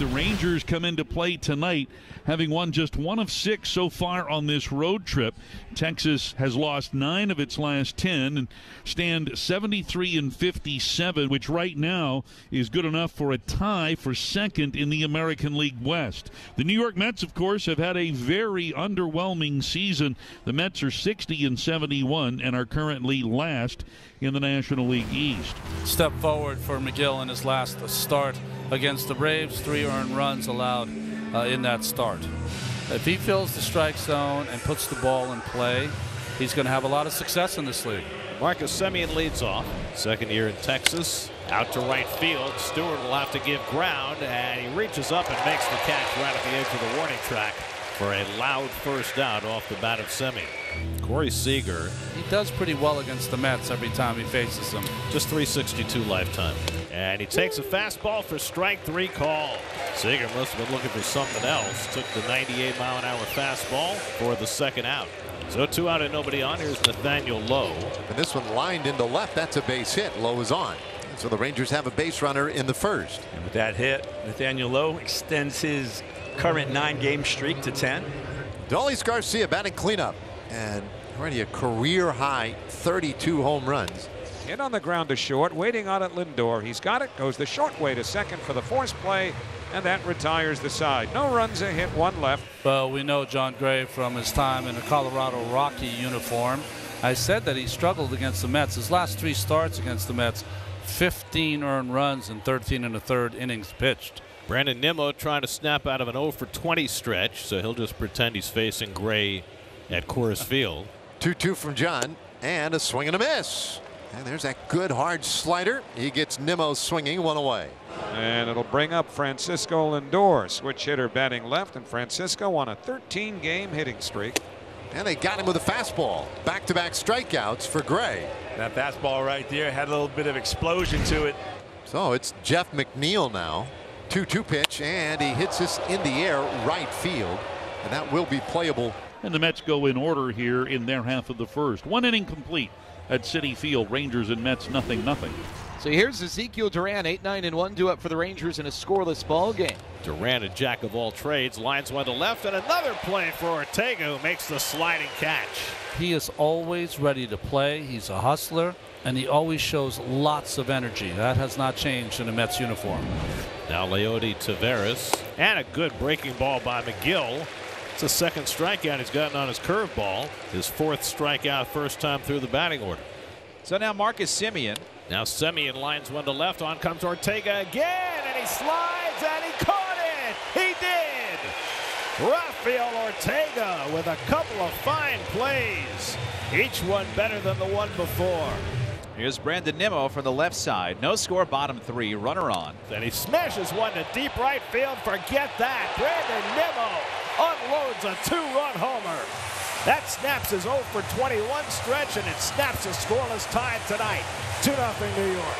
The Rangers come into play tonight having won just one of six so far on this road trip. Texas has lost nine of its last 10 and stand 73 and 57, which right now is good enough for a tie for second in the American League West. The New York Mets, of course, have had a very underwhelming season. The Mets are 60 and 71 and are currently last in the National League East. Step forward for Megill in his last start against the Braves. Three earned runs allowed uh, in that start. If he fills the strike zone and puts the ball in play, he's going to have a lot of success in this league. Marcus Semien leads off. Second year in Texas. Out to right field. Stewart will have to give ground, and he reaches up and makes the catch right at the edge of the warning track for a loud first out off the bat of Semien. Corey Seager. He does pretty well against the Mets every time he faces them. Just 362 lifetime. And he takes a fastball for strike three call. Seager must have been looking for something else. Took the 98 mile an hour fastball for the second out. So two out and nobody on. Here's Nathaniel Lowe. And this one lined into left. That's a base hit. Lowe is on. So the Rangers have a base runner in the first. And with that hit, Nathaniel Lowe extends his current nine game streak to 10. Adolis Garcia batting cleanup and already a career high 32 home runs. Hit on the ground to short, waiting on it Lindor. He's got it, goes the short way to second for the force play, and that retires the side. No runs, a hit, one left. Well, we know Jon Gray from his time in the Colorado Rocky uniform. I said that he struggled against the Mets. His last three starts against the Mets, 15 earned runs and 13 and a third innings pitched. Brandon Nimmo trying to snap out of an 0 for 20 stretch, so he'll just pretend he's facing Gray at Coors Field. 2 2 from Jon, and a swing and a miss. And there's that good hard slider. He gets Nimmo swinging one away. And it'll bring up Francisco Lindor, switch hitter batting left, and Francisco on a 13 game hitting streak. And they got him with a fastball. Back to back strikeouts for Gray. That fastball right there had a little bit of explosion to it. So it's Jeff McNeil now. 2 2 pitch, and he hits this in the air right field. And that will be playable. And the Mets go in order here in their half of the first. One inning complete at Citi Field. Rangers and Mets nothing nothing. So here's Ezekiel Duran, 8 9 and 1, due up for the Rangers in a scoreless ball game. Duran, a jack of all trades, lines one to left, and another play for Ortega, who makes the sliding catch. He is always ready to play. He's a hustler, and he always shows lots of energy. That has not changed in a Mets uniform. Now Leody Taveras, and a good breaking ball by Megill. It's a second strikeout he's gotten on his curveball. His fourth strikeout, first time through the batting order. So now Marcus Semien. Now Semien lines one to left. On comes Ortega again, and he slides, and he caught it. He did. Rafael Ortega with a couple of fine plays, each one better than the one before. Here's Brandon Nimmo from the left side. No score, bottom three, runner on. Then he smashes one to deep right field. Forget that. Brandon Nimmo unloads a two-run homer. That snaps his 0 for 21 stretch, and it snaps a scoreless tie tonight. 2 0 New York.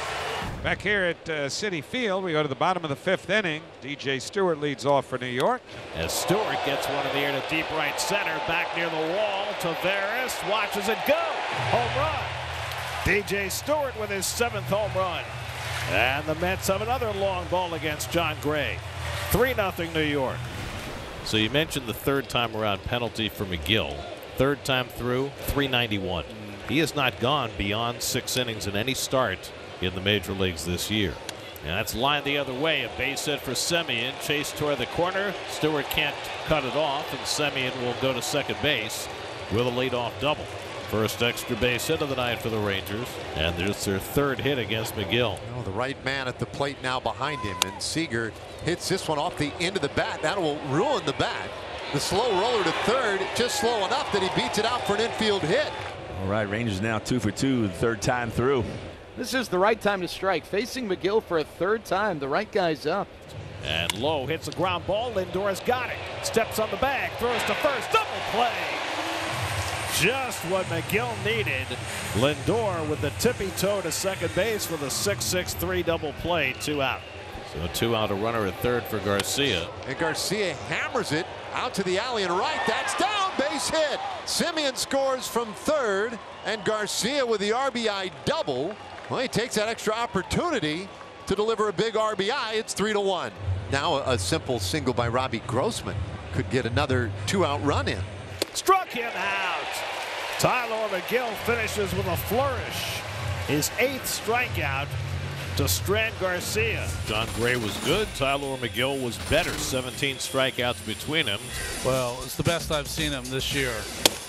Back here at uh, Citi Field, we go to the bottom of the fifth inning. DJ Stewart leads off for New York. As Stewart gets one in the air to deep right center, back near the wall. Taveras watches it go. Home run. DJ Stewart with his seventh home run. And the Mets have another long ball against Jon Gray. 3 0 New York. So you mentioned the third time around penalty for Megill. Third time through, 391. He has not gone beyond six innings in any start in the major leagues this year. And that's lined the other way. A base hit for Semien. Chase toward the corner. Stewart can't cut it off, and Semien will go to second base with a leadoff double. First extra base hit of the night for the Rangers, and there's their third hit against Megill. Oh, the right man at the plate now behind him, and Seager hits this one off the end of the bat. That will ruin the bat. The slow roller to third, just slow enough that he beats it out for an infield hit. All right, Rangers now two for two, third time through. This is the right time to strike. Facing Megill for a third time. The right guy's up. And Lowe hits a ground ball. Lindor's got it. Steps on the bag. Throws to first. Double play. Just what Megill needed. Lindor with the tippy toe to second base with a 6-6-3 double play. Two out. So two out, a runner at third for Garcia. And Garcia hammers it out to the alley and right. That's down. Base hit. Semien scores from third. And Garcia with the RBI double. Well, he takes that extra opportunity to deliver a big RBI. It's three to one. Now a, a simple single by Robbie Grossman could get another two-out run in. Struck him out. Tylor Megill finishes with a flourish. His eighth strikeout to Strand Garcia. Jon Gray was good. Tylor Megill was better. 17 strikeouts between them. Well, it's the best I've seen him this year.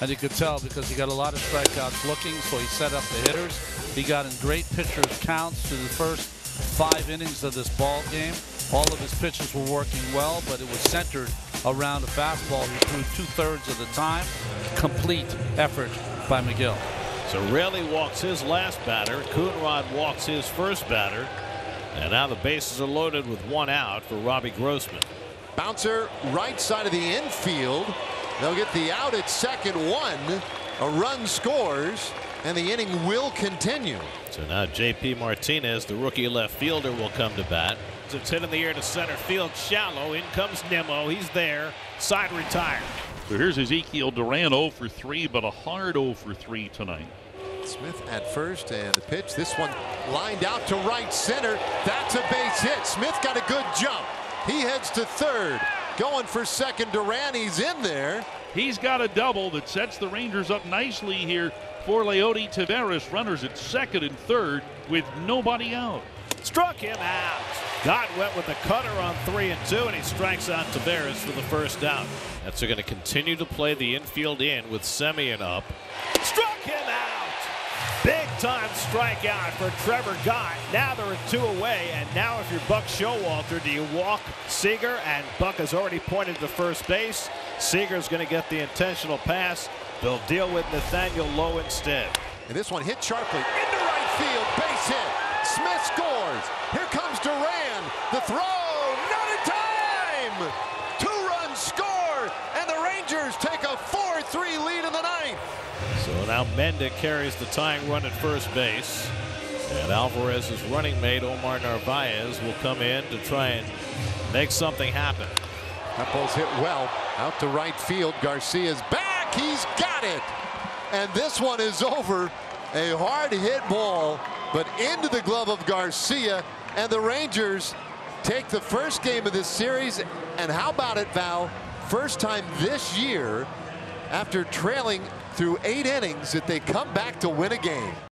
And you could tell because he got a lot of strikeouts looking, so he set up the hitters. He got in great pitchers counts through the first five innings of this ball game. All of his pitches were working well, but it was centered around a fastball he threw two-thirds of the time. Complete effort by Megill. So Raley walks his last batter. Coonrod walks his first batter. And now the bases are loaded with one out for Robbie Grossman. Bouncer right side of the infield. They'll get the out at second one. A run scores and the inning will continue. So now JP Martinez, the rookie left fielder, will come to bat. It's hit in the air to center field, shallow. In comes Nimmo. He's there. Side retired. So here's Ezekiel Duran 0 for 3, but a hard 0 for 3 tonight. Smith at first and the pitch. This one lined out to right center. That's a base hit. Smith got a good jump. He heads to third. Going for second. Duran, he's in there. He's got a double that sets the Rangers up nicely here for Leody Taveras. Runners at second and third with nobody out. Struck him out. Got wet with the cutter on three and two, and he strikes out Taveras for the first down. out. are going to continue to play the infield in with Semien up. Struck him out. Big time strikeout for Trevor Gott. Now there are two away, and now if you're Buck Showalter, do you walk Seager? And Buck has already pointed to first base. Seager's going to get the intentional pass. They'll deal with Nathaniel Lowe instead. And this one hit sharply into right field. Base hit. Smith scores. Here comes Duran. The throw. Not in time. Two runs score. And the Rangers take a 4-3 lead in the ninth. So now Mendick carries the tying run at first base. And Alvarez's running mate, Omar Narvaez, will come in to try and make something happen. That ball's hit well. Out to right field. Garcia's back. He's got it. And this one is over. A hard hit ball, but into the glove of Garcia. And the Rangers take the first game of this series. And how about it, Val? First time this year, after trailing through eight innings, that they come back to win a game.